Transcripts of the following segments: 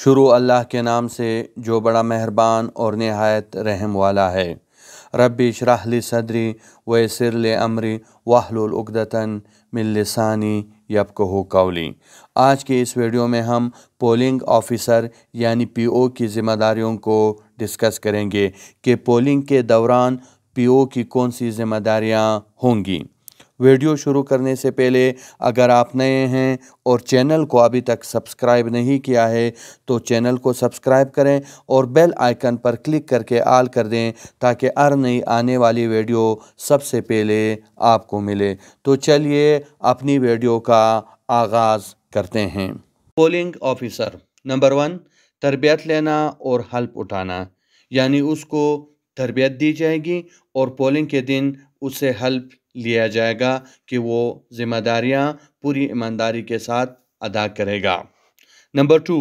शुरू अल्लाह के नाम से जो बड़ा मेहरबान और नहायत रहम वाला है। रब्बी शराहली सदरी व सिरल अमरी वाहलुलगदतन मिलसानी यबकहो कौली। आज के इस वीडियो में हम पोलिंग ऑफिसर यानी पीओ की ज़िम्मेदारियों को डिस्कस करेंगे कि पोलिंग के दौरान पीओ की कौन सी ज़िम्मेदारियाँ होंगी। वीडियो शुरू करने से पहले अगर आप नए हैं और चैनल को अभी तक सब्सक्राइब नहीं किया है तो चैनल को सब्सक्राइब करें और बेल आइकन पर क्लिक करके आल कर दें ताकि हर नई आने वाली वीडियो सबसे पहले आपको मिले। तो चलिए अपनी वीडियो का आगाज़ करते हैं। पोलिंग ऑफिसर, नंबर वन, तरबियत लेना और हल्प उठाना। यानी उसको तरबियत दी जाएगी और पोलिंग के दिन उससे हेल्प लिया जाएगा कि वो जिम्मेदारियाँ पूरी ईमानदारी के साथ अदा करेगा। नंबर टू,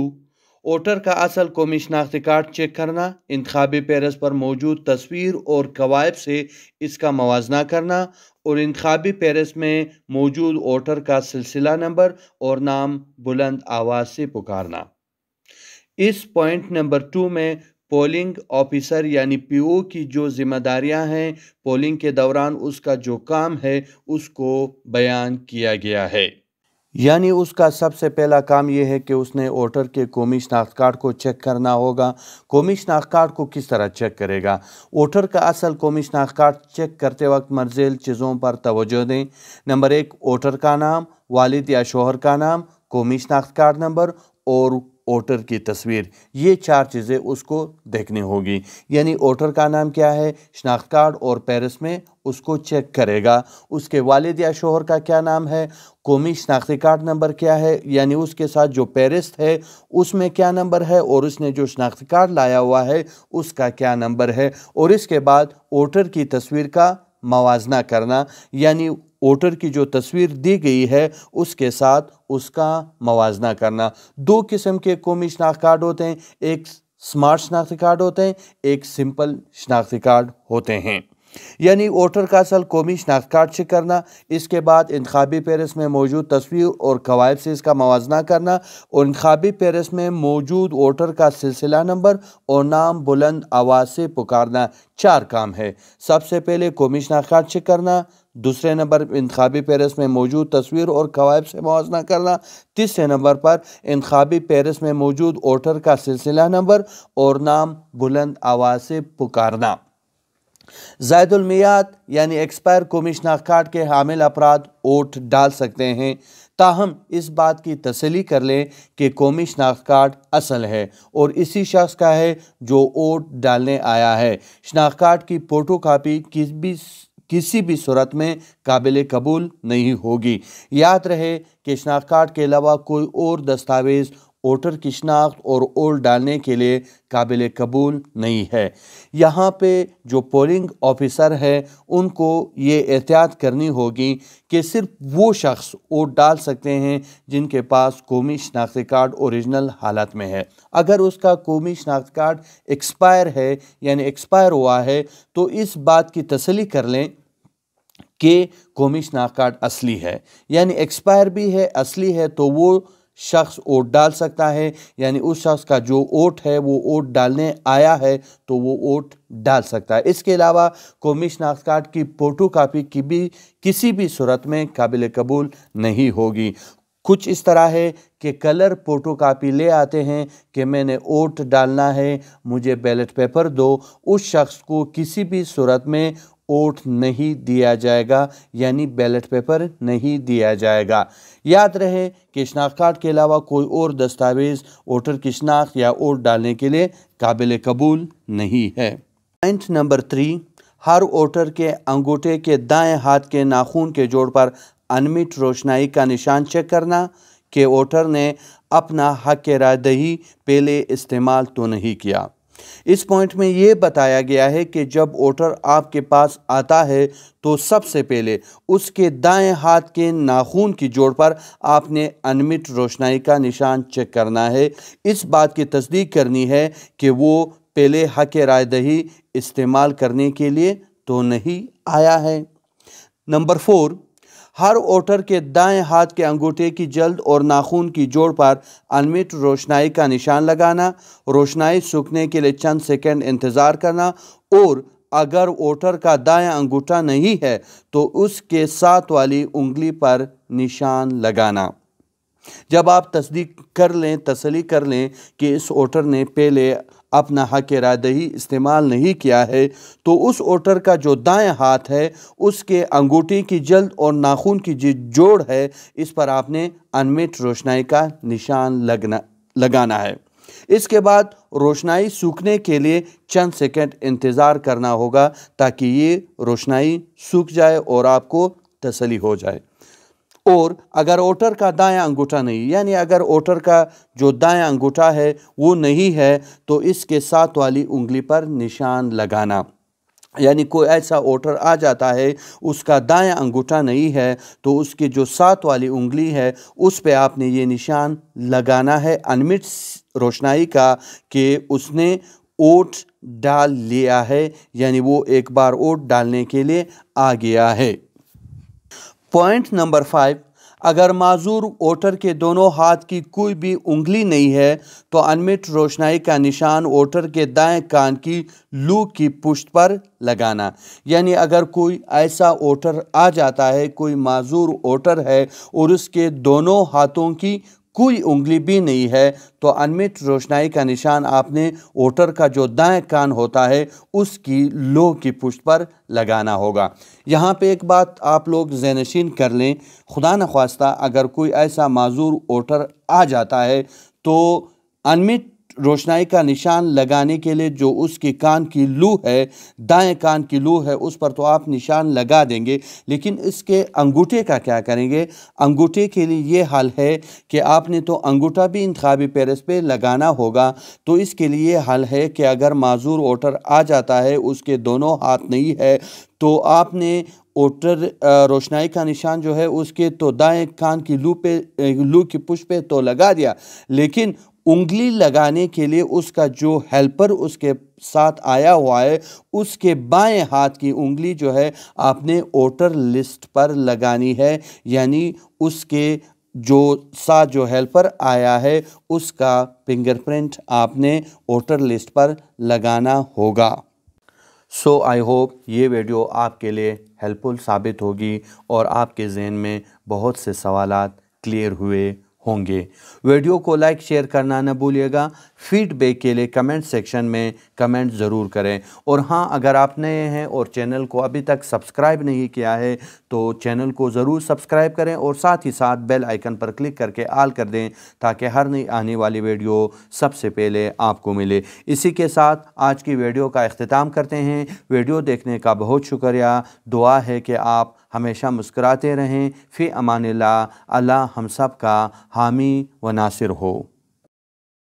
वोटर का असल कौमी शनाख्ती कार्ड चेक करना इंतबी पेरस पर मौजूद तस्वीर और कवायद से इसका मवाजना करना और इंतबी पेरस में मौजूद वोटर का सिलसिला नंबर और नाम बुलंद आवाज़ से पुकारना। इस पॉइंट नंबर टू में पोलिंग ऑफिसर यानी पीओ की जो जिम्मेदारियाँ हैं, पोलिंग के दौरान उसका जो काम है, उसको बयान किया गया है। यानी उसका सबसे पहला काम यह है कि उसने वोटर के कौमी शनाख्त कार्ड को चेक करना होगा। कौमी शनाख्त कार्ड को किस तरह चेक करेगा? वोटर का असल कौमी शनाख्त कार्ड चेक करते वक्त मर्जेल चीज़ों पर तोज्जो दें। नंबर एक, वोटर का नाम, वालिद या शोहर का नाम, कौमी शनाख्त कार्ड नंबर और वोटर की तस्वीर। ये चार चीज़ें उसको देखनी होगी। यानी ओटर का नाम क्या है? शनाख्त कार्ड और पेरिस में उसको चेक करेगा। उसके वालिद या शोहर का क्या नाम है? कौमी शनाख्ती कार्ड नंबर क्या है? यानी उसके साथ जो पेरिस है, उसमें क्या नंबर है? और उसने जो शनाख्ती कार्ड लाया हुआ है, उसका क्या नंबर है? और इसके बाद वोटर की तस्वीर का मवाजना करना, यानी वोटर की जो तस्वीर दी गई है, उसके साथ उसका मवाजना करना। दो किस्म के कौमी शनाख्त कार्ड होते हैं, एक स्मार्ट शनाख्ती कार्ड होते हैं, एक सिंपल शनाख्ती कार्ड होते हैं। यानी वोटर का असल कौमी शनाख्त कार्ड चेक करना, इसके बाद इंतबी पेरिस में मौजूद तस्वीर और कवायद से इसका मवाजना करना और इंतबी पेरिस में मौजूद वोटर का सिलसिला नंबर और नाम बुलंद आवाज़ से पुकारना चार काम है। सबसे पहले कौमी शनाख्त कार्ड चेक करना, दूसरे नंबर इंतबी पेरिस में मौजूद तस्वीर और कवायद से मवजना करना, तीसरे नंबर पर इंतबी पेरिस में मौजूद वोटर का सिलसिला नंबर और नाम बुलंद आवाज़ से पुकारना। जैदुलमियात यानी एक्सपायर कमिश्नर कार्ड के हामिल अपराध वोट डाल सकते हैं। ताहम इस बात की तसली कर लें कि कौमी शनाख्त कार्ड असल है और इसी शख्स का है जो वोट डालने आया है। शनाख्त कार्ड की फ़ोटो कापी किस भी किसी भी सूरत में काबिल कबूल नहीं होगी। याद रहे कि शनाख्त कार्ड के अलावा कोई और दस्तावेज़ वोटर की शनाख्त और वोट डालने के लिए काबिल कबूल नहीं है। यहाँ पे जो पोलिंग ऑफिसर है, उनको ये एहतियात करनी होगी कि सिर्फ़ वो शख्स वोट डाल सकते हैं जिनके पास कौमी शनाख्ती कार्ड ओरिजिनल हालत में है। अगर उसका कौमी शनाख्त कार्ड एक्सपायर है, यानी एक्सपायर हुआ है तो इस बात की तसली कर लें कि कौमी शनाख्त कार्ड असली है। यानी एक्सपायर भी है, असली है तो वो शख्स वोट डाल सकता है, यानी उस शख्स का जो वोट है, वो वोट डालने आया है तो वो वोट डाल सकता है। इसके अलावा कौमी शनाख्त कार्ड की फ़ोटो कापी की भी किसी भी सूरत में काबिल कबूल नहीं होगी। कुछ इस तरह है कि कलर फ़ोटो कापी ले आते हैं कि मैंने वोट डालना है, मुझे बैलेट पेपर दो। उस शख्स को किसी भी सूरत में वोट नहीं दिया जाएगा, यानी बैलेट पेपर नहीं दिया जाएगा। याद रहे कि शनाख्त कार्ड के अलावा कोई और दस्तावेज़ वोटर की शनाख्त या वोट डालने के लिए काबिल कबूल नहीं है। पॉइंट नंबर थ्री, हर वोटर के अंगूठे के दाएँ हाथ के नाखून के जोड़ पर अनमिट रोशनाई का निशान चेक करना कि वोटर ने अपना हक राय दही पहले इस्तेमाल तो नहीं किया। इस पॉइंट में ये बताया गया है कि जब वोटर आपके पास आता है तो सबसे पहले उसके दाएँ हाथ के नाखून की जोड़ पर आपने अनमिट रोशनाई का निशान चेक करना है। इस बात की तस्दीक करनी है कि वो पहले हक राय दही इस्तेमाल करने के लिए तो नहीं आया है। नंबर फोर हर वोटर के दाएँ हाथ के अंगूठे की जल्द और नाखून की जोड़ पर अनमिट रोशनाई का निशान लगाना, रोशनाई सूखने के लिए चंद सेकंड इंतज़ार करना और अगर वोटर का दायां अंगूठा नहीं है तो उसके साथ वाली उंगली पर निशान लगाना। जब आप तस्दीक कर लें, तसली कर लें कि इस वोटर ने पहले अपना हक रायदही इस्तेमाल नहीं किया है तो उस वोटर का जो दाएँ हाथ है, उसके अंगूठी की जल्द और नाखून की जो जोड़ है, इस पर आपने अनमिट रोशनाई का निशान लगना, लगाना है। इसके बाद रोशनाई सूखने के लिए चंद सेकंड इंतज़ार करना होगा, ताकि ये रोशनाई सूख जाए और आपको तसली हो जाए। और अगर ओटर का दायां अंगूठा नहीं, यानी अगर ओटर का जो दायां अंगूठा है, वो नहीं है तो इसके साथ वाली उंगली पर निशान लगाना। यानी कोई ऐसा वोटर आ जाता है, उसका दायां अंगूठा नहीं है तो उसकी जो सात वाली उंगली है, उस पे आपने ये निशान लगाना है। अनमिट रोशनाई का कि उसने ओट डाल लिया है, यानी वो एक बार ओट डालने के लिए आ गया है। पॉइंट नंबर फाइव अगर माजूर वोटर के दोनों हाथ की कोई भी उंगली नहीं है तो अनमिट रोशनाई का निशान वोटर के दाएँ कान की लू की पुष्ट पर लगाना। यानी अगर कोई ऐसा वोटर आ जाता है, कोई माजूर वोटर है और उसके दोनों हाथों की कोई उंगली भी नहीं है तो अनमित रोशनाई का निशान आपने वोटर का जो दाएँ कान होता है, उसकी लोह की पुष्ट पर लगाना होगा। यहाँ पे एक बात आप लोग जैनशीन कर लें, खुदा न खास्ता अगर कोई ऐसा माजूर वोटर आ जाता है तो अनमिट रोशनाई का निशान लगाने के लिए जो उसके कान की लू है, दाएँ कान की लू है, उस पर तो आप निशान लगा देंगे। लेकिन इसके अंगूठे का क्या करेंगे? अंगूठे के लिए ये हल है कि आपने तो अंगूठा भी इंतबी पेरस पे लगाना होगा। तो इसके लिए हल है कि अगर माजूर वोटर आ जाता है, उसके दोनों हाथ नहीं है तो आपने वोटर रोशनाई का निशान जो है उसके तो दाएँ कान की लू पे, लू की पुष्प पे तो लगा दिया। लेकिन उंगली लगाने के लिए उसका जो हेल्पर उसके साथ आया हुआ है, उसके बाएँ हाथ की उंगली जो है आपने वोटर लिस्ट पर लगानी है। यानी उसके जो साथ जो हेल्पर आया है, उसका फिंगरप्रिंट आपने वोटर लिस्ट पर लगाना होगा। सो आई होप ये वीडियो आपके लिए हेल्पफुल साबित होगी और आपके जहन में बहुत से सवालात क्लियर हुए होंगे। वीडियो को लाइक, शेयर करना न भूलिएगा। फीडबैक के लिए कमेंट सेक्शन में कमेंट ज़रूर करें। और हाँ अगर आप नए हैं और चैनल को अभी तक सब्सक्राइब नहीं किया है तो चैनल को ज़रूर सब्सक्राइब करें और साथ ही साथ बेल आइकन पर क्लिक करके आल कर दें, ताकि हर नई आने वाली वीडियो सबसे पहले आपको मिले। इसी के साथ आज की वीडियो का अख्ताम करते हैं। वीडियो देखने का बहुत शुक्रिया। दुआ है कि आप हमेशा मुस्कराते रहें। फ़ी अमान ला अल्लाह हम सब का हामी व नासिर हो।